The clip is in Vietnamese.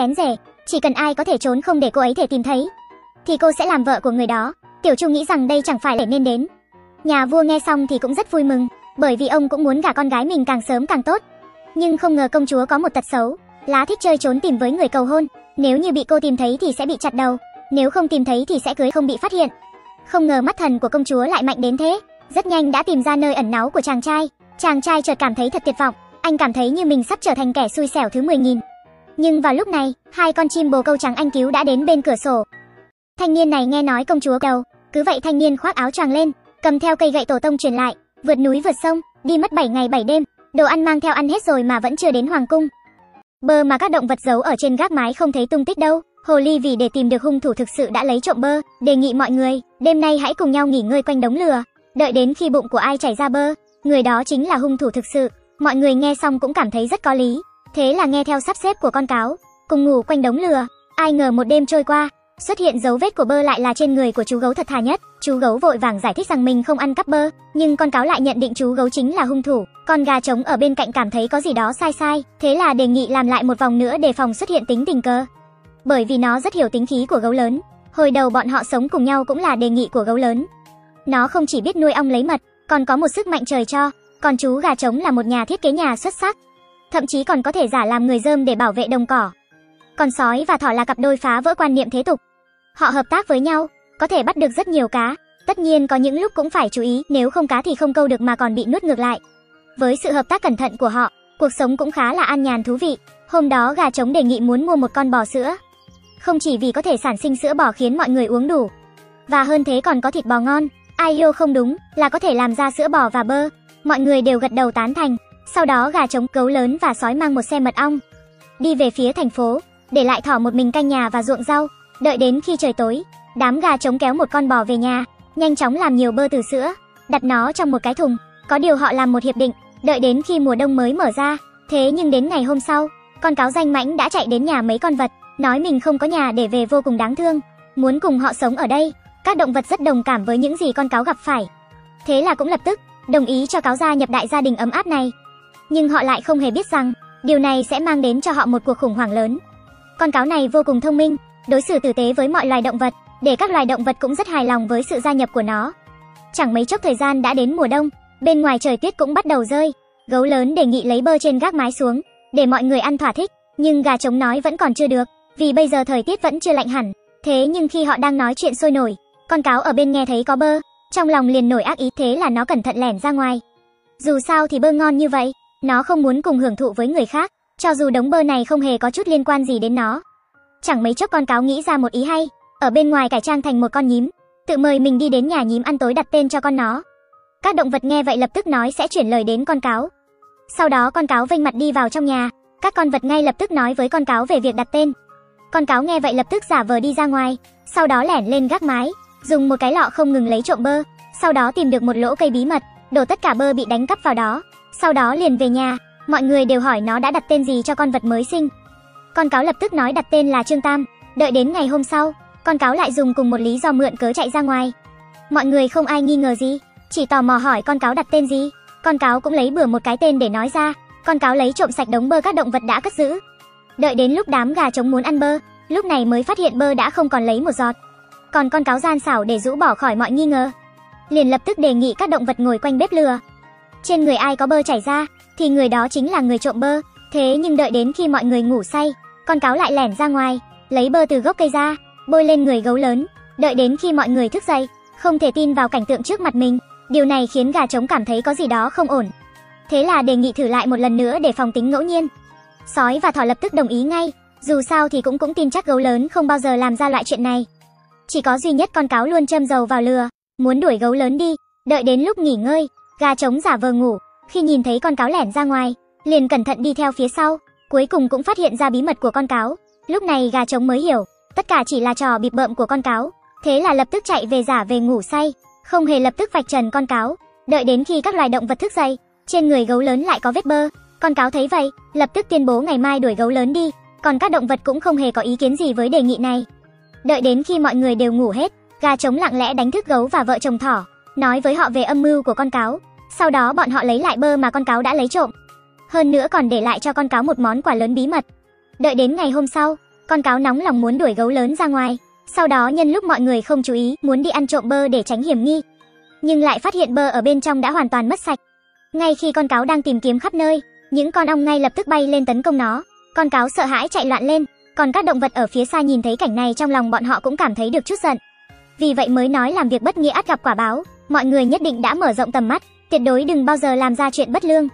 kén rể, chỉ cần ai có thể trốn không để cô ấy thể tìm thấy, thì cô sẽ làm vợ của người đó. Tiểu Chu nghĩ rằng đây chẳng phải là nên đến. Nhà vua nghe xong thì cũng rất vui mừng, bởi vì ông cũng muốn gả con gái mình càng sớm càng tốt. Nhưng không ngờ công chúa có một tật xấu, lá thích chơi trốn tìm với người cầu hôn, nếu như bị cô tìm thấy thì sẽ bị chặt đầu, nếu không tìm thấy thì sẽ cưới không bị phát hiện. Không ngờ mắt thần của công chúa lại mạnh đến thế, rất nhanh đã tìm ra nơi ẩn náu của chàng trai. Chàng trai chợt cảm thấy thật tuyệt vọng, anh cảm thấy như mình sắp trở thành kẻ xui xẻo thứ 10.000. Nhưng vào lúc này, hai con chim bồ câu trắng anh cứu đã đến bên cửa sổ. Thanh niên này nghe nói công chúa đầu, cứ vậy thanh niên khoác áo choàng lên, cầm theo cây gậy tổ tông truyền lại, vượt núi vượt sông, đi mất 7 ngày 7 đêm, đồ ăn mang theo ăn hết rồi mà vẫn chưa đến hoàng cung. Bơ mà các động vật giấu ở trên gác mái không thấy tung tích đâu. Hồ ly vì để tìm được hung thủ thực sự đã lấy trộm bơ, đề nghị mọi người, đêm nay hãy cùng nhau nghỉ ngơi quanh đống lửa, đợi đến khi bụng của ai chảy ra bơ, người đó chính là hung thủ thực sự. Mọi người nghe xong cũng cảm thấy rất có lý, thế là nghe theo sắp xếp của con cáo, cùng ngủ quanh đống lửa. Ai ngờ một đêm trôi qua, xuất hiện dấu vết của bơ lại là trên người của chú gấu thật thà nhất. Chú gấu vội vàng giải thích rằng mình không ăn cắp bơ, nhưng con cáo lại nhận định chú gấu chính là hung thủ. Con gà trống ở bên cạnh cảm thấy có gì đó sai sai, thế là đề nghị làm lại một vòng nữa để phòng xuất hiện tính tình cơ. Bởi vì nó rất hiểu tính khí của gấu lớn. Hồi đầu bọn họ sống cùng nhau cũng là đề nghị của gấu lớn. Nó không chỉ biết nuôi ong lấy mật, còn có một sức mạnh trời cho, còn chú gà trống là một nhà thiết kế nhà xuất sắc. Thậm chí còn có thể giả làm người dơm để bảo vệ đồng cỏ. Còn sói và thỏ là cặp đôi phá vỡ quan niệm thế tục. Họ hợp tác với nhau, có thể bắt được rất nhiều cá. Tất nhiên có những lúc cũng phải chú ý, nếu không cá thì không câu được mà còn bị nuốt ngược lại. Với sự hợp tác cẩn thận của họ, cuộc sống cũng khá là an nhàn thú vị. Hôm đó gà trống đề nghị muốn mua một con bò sữa. Không chỉ vì có thể sản sinh sữa bò khiến mọi người uống đủ, và hơn thế còn có thịt bò ngon. Ai yêu không đúng, là có thể làm ra sữa bò và bơ. Mọi người đều gật đầu tán thành. Sau đó gà trống, cấu lớn và sói mang một xe mật ong. Đi về phía thành phố, để lại thỏ một mình canh nhà và ruộng rau. Đợi đến khi trời tối, đám gà trống kéo một con bò về nhà, nhanh chóng làm nhiều bơ từ sữa, đặt nó trong một cái thùng. Có điều họ làm một hiệp định, đợi đến khi mùa đông mới mở ra. Thế nhưng đến ngày hôm sau, con cáo danh mãnh đã chạy đến nhà mấy con vật, nói mình không có nhà để về vô cùng đáng thương, muốn cùng họ sống ở đây. Các động vật rất đồng cảm với những gì con cáo gặp phải. Thế là cũng lập tức đồng ý cho cáo gia nhập đại gia đình ấm áp này. Nhưng họ lại không hề biết rằng, điều này sẽ mang đến cho họ một cuộc khủng hoảng lớn. Con cáo này vô cùng thông minh, đối xử tử tế với mọi loài động vật, để các loài động vật cũng rất hài lòng với sự gia nhập của nó. Chẳng mấy chốc thời gian đã đến mùa đông, bên ngoài trời tuyết cũng bắt đầu rơi. Gấu lớn đề nghị lấy bơ trên gác mái xuống, để mọi người ăn thỏa thích, nhưng gà trống nói vẫn còn chưa được, vì bây giờ thời tiết vẫn chưa lạnh hẳn. Thế nhưng khi họ đang nói chuyện sôi nổi, con cáo ở bên nghe thấy có bơ, trong lòng liền nổi ác ý thế là nó cẩn thận lẻn ra ngoài. Dù sao thì bơ ngon như vậy, nó không muốn cùng hưởng thụ với người khác, cho dù đống bơ này không hề có chút liên quan gì đến nó. Chẳng mấy chốc con cáo nghĩ ra một ý hay, ở bên ngoài cải trang thành một con nhím, tự mời mình đi đến nhà nhím ăn tối đặt tên cho con nó. Các động vật nghe vậy lập tức nói sẽ chuyển lời đến con cáo. Sau đó con cáo vênh mặt đi vào trong nhà, các con vật ngay lập tức nói với con cáo về việc đặt tên. Con cáo nghe vậy lập tức giả vờ đi ra ngoài, sau đó lẻn lên gác mái, dùng một cái lọ không ngừng lấy trộm bơ, sau đó tìm được một lỗ cây bí mật, đổ tất cả bơ bị đánh cắp vào đó. Sau đó liền về nhà, mọi người đều hỏi nó đã đặt tên gì cho con vật mới sinh. Con cáo lập tức nói đặt tên là Trương Tam, đợi đến ngày hôm sau, con cáo lại dùng cùng một lý do mượn cớ chạy ra ngoài. Mọi người không ai nghi ngờ gì, chỉ tò mò hỏi con cáo đặt tên gì. Con cáo cũng lấy bừa một cái tên để nói ra, con cáo lấy trộm sạch đống bơ các động vật đã cất giữ. Đợi đến lúc đám gà trống muốn ăn bơ, lúc này mới phát hiện bơ đã không còn lấy một giọt. Còn con cáo gian xảo để rũ bỏ khỏi mọi nghi ngờ. Liền lập tức đề nghị các động vật ngồi quanh bếp lửa. Trên người ai có bơ chảy ra, thì người đó chính là người trộm bơ. Thế nhưng đợi đến khi mọi người ngủ say, con cáo lại lẻn ra ngoài, lấy bơ từ gốc cây ra, bôi lên người gấu lớn. Đợi đến khi mọi người thức dậy, không thể tin vào cảnh tượng trước mặt mình. Điều này khiến gà trống cảm thấy có gì đó không ổn. Thế là đề nghị thử lại một lần nữa để phòng tính ngẫu nhiên. Sói và thỏ lập tức đồng ý ngay, dù sao thì cũng cũng tin chắc gấu lớn không bao giờ làm ra loại chuyện này. Chỉ có duy nhất con cáo luôn châm dầu vào lừa, muốn đuổi gấu lớn đi, đợi đến lúc nghỉ ngơi, gà trống giả vờ ngủ, khi nhìn thấy con cáo lẻn ra ngoài, liền cẩn thận đi theo phía sau, cuối cùng cũng phát hiện ra bí mật của con cáo. Lúc này gà trống mới hiểu, tất cả chỉ là trò bịp bợm của con cáo, thế là lập tức chạy về giả về ngủ say, không hề lập tức vạch trần con cáo, đợi đến khi các loài động vật thức dậy, trên người gấu lớn lại có vết bơ, con cáo thấy vậy, lập tức tuyên bố ngày mai đuổi gấu lớn đi, còn các động vật cũng không hề có ý kiến gì với đề nghị này. Đợi đến khi mọi người đều ngủ hết, gà trống lặng lẽ đánh thức gấu và vợ chồng thỏ, nói với họ về âm mưu của con cáo. Sau đó bọn họ lấy lại bơ mà con cáo đã lấy trộm. Hơn nữa còn để lại cho con cáo một món quà lớn bí mật. Đợi đến ngày hôm sau, Con cáo nóng lòng muốn đuổi gấu lớn ra ngoài, sau đó nhân lúc mọi người không chú ý, muốn đi ăn trộm bơ để tránh hiểm nghi. Nhưng lại phát hiện bơ ở bên trong đã hoàn toàn mất sạch. Ngay khi con cáo đang tìm kiếm khắp nơi, những con ong ngay lập tức bay lên tấn công nó. Con cáo sợ hãi chạy loạn lên, còn các động vật ở phía xa nhìn thấy cảnh này trong lòng bọn họ cũng cảm thấy được chút giận. Vì vậy mới nói làm việc bất nghĩa ắt gặp quả báo, mọi người nhất định đã mở rộng tầm mắt, tuyệt đối đừng bao giờ làm ra chuyện bất lương.